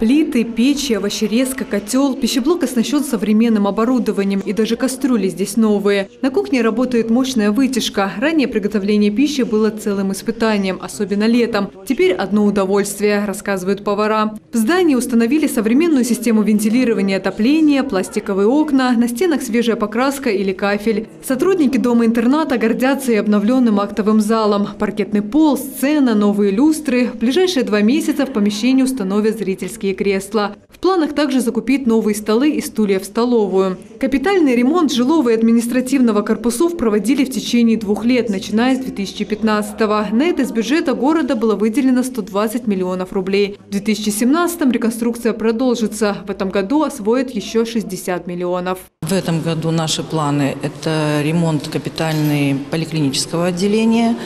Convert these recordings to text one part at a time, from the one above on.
Плиты, печи, овощерезка, котел. Пищеблок оснащен современным оборудованием, и даже кастрюли здесь новые. На кухне работает мощная вытяжка. Ранее приготовление пищи было целым испытанием, особенно летом. Теперь одно удовольствие, рассказывают повара. В здании установили современную систему вентилирования, отопления, пластиковые окна, на стенах свежая покраска или кафель. Сотрудники дома-интерната гордятся и обновленным актовым залом. Паркетный пол, сцена, новые люстры. В ближайшие два месяца в помещении установят зрительские кресла. В планах также закупить новые столы и стулья в столовую. Капитальный ремонт жилого и административного корпусов проводили в течение двух лет, начиная с 2015 -го. На это из бюджета города было выделено 120 миллионов рублей. В 2017 реконструкция продолжится. В этом году освоят еще 60 миллионов. В этом году наши планы – это ремонт капитальный поликлинического отделения,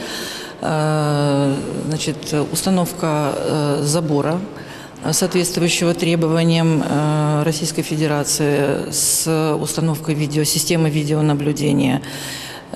э, значит, установка э, забора, соответствующего требованиям э, Российской Федерации с установкой видео, системы видеонаблюдения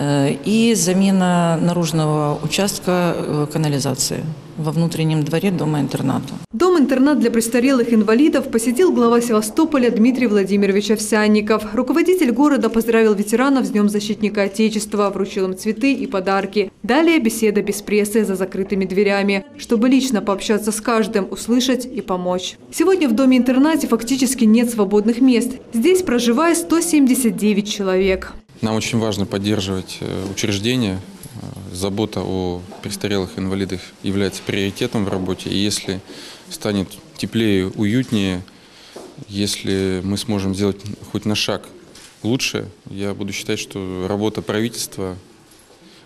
и замена наружного участка канализации во внутреннем дворе дома-интерната. Дом-интернат для престарелых инвалидов посетил глава Севастополя Дмитрий Владимирович Овсянников. Руководитель города поздравил ветеранов с Днем защитника Отечества, вручил им цветы и подарки. Далее беседа без прессы за закрытыми дверями, чтобы лично пообщаться с каждым, услышать и помочь. Сегодня в доме-интернате фактически нет свободных мест. Здесь проживает 179 человек. Нам очень важно поддерживать э, учреждения, забота о престарелых инвалидах является приоритетом в работе. И если станет теплее, уютнее, если мы сможем сделать хоть на шаг лучше, я буду считать, что работа правительства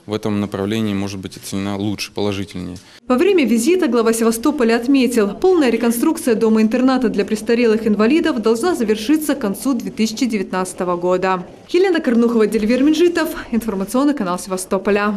в этом направлении может быть оценена лучше, положительнее. Во время визита глава Севастополя отметил, полная реконструкция дома-интерната для престарелых инвалидов должна завершиться к концу 2019 года. Елена Корнухова, Дельвер Минжитов, информационный канал Севастополя.